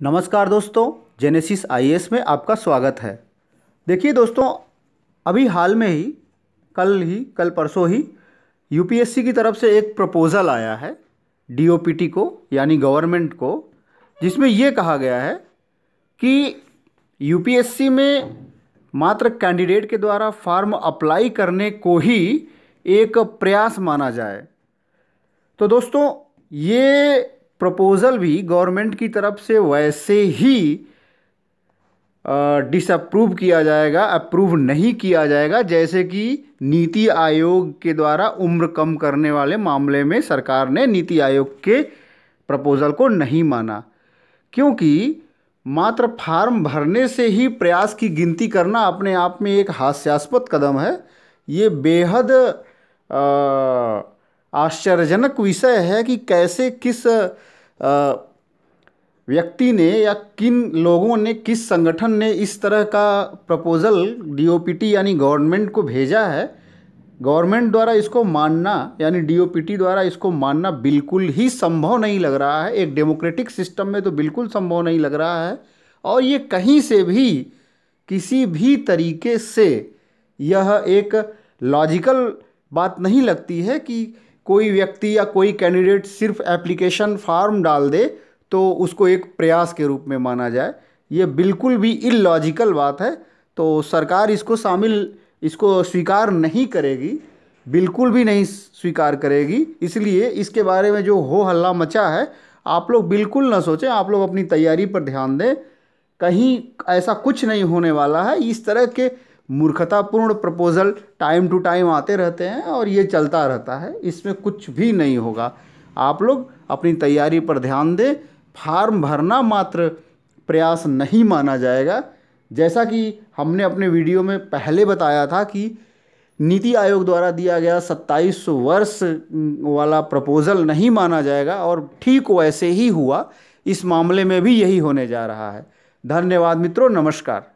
नमस्कार दोस्तों genesis IAS में आपका स्वागत है। देखिए दोस्तों, अभी हाल में ही, कल ही, कल परसों ही यूपीएससी की तरफ़ से एक प्रपोज़ल आया है डीओपीटी को, यानी गवर्नमेंट को, जिसमें ये कहा गया है कि यूपीएससी में मात्र कैंडिडेट के द्वारा फॉर्म अप्लाई करने को ही एक प्रयास माना जाए। तो दोस्तों, ये प्रपोज़ल भी गवर्नमेंट की तरफ़ से वैसे ही डिसअप्रूव किया जाएगा अप्रूव नहीं किया जाएगा, जैसे कि नीति आयोग के द्वारा उम्र कम करने वाले मामले में सरकार ने नीति आयोग के प्रपोज़ल को नहीं माना। क्योंकि मात्र फार्म भरने से ही प्रयास की गिनती करना अपने आप में एक हास्यास्पद कदम है। ये बेहद आश्चर्यजनक विषय है कि कैसे किस व्यक्ति ने या किन लोगों ने किस संगठन ने इस तरह का प्रपोज़ल डीओपीटी यानी गवर्नमेंट को भेजा है। गवर्नमेंट द्वारा इसको मानना यानी डीओपीटी द्वारा इसको मानना बिल्कुल ही संभव नहीं लग रहा है। एक डेमोक्रेटिक सिस्टम में तो बिल्कुल संभव नहीं लग रहा है। और ये कहीं से भी, किसी भी तरीके से यह एक लॉजिकल बात नहीं लगती है कि कोई व्यक्ति या कोई कैंडिडेट सिर्फ़ एप्लीकेशन फॉर्म डाल दे तो उसको एक प्रयास के रूप में माना जाए। ये बिल्कुल भी इलॉजिकल बात है। तो सरकार इसको शामिल, इसको स्वीकार नहीं करेगी, बिल्कुल भी नहीं स्वीकार करेगी। इसलिए इसके बारे में जो हो हल्ला मचा है, आप लोग बिल्कुल ना सोचें, आप लोग अपनी तैयारी पर ध्यान दें। कहीं ऐसा कुछ नहीं होने वाला है। इस तरह के मूर्खतापूर्ण प्रपोज़ल टाइम टू टाइम आते रहते हैं और ये चलता रहता है। इसमें कुछ भी नहीं होगा। आप लोग अपनी तैयारी पर ध्यान दें। फार्म भरना मात्र प्रयास नहीं माना जाएगा। जैसा कि हमने अपने वीडियो में पहले बताया था कि नीति आयोग द्वारा दिया गया सत्ताईस वर्ष वाला प्रपोज़ल नहीं माना जाएगा और ठीक वैसे ही हुआ। इस मामले में भी यही होने जा रहा है। धन्यवाद मित्रों, नमस्कार।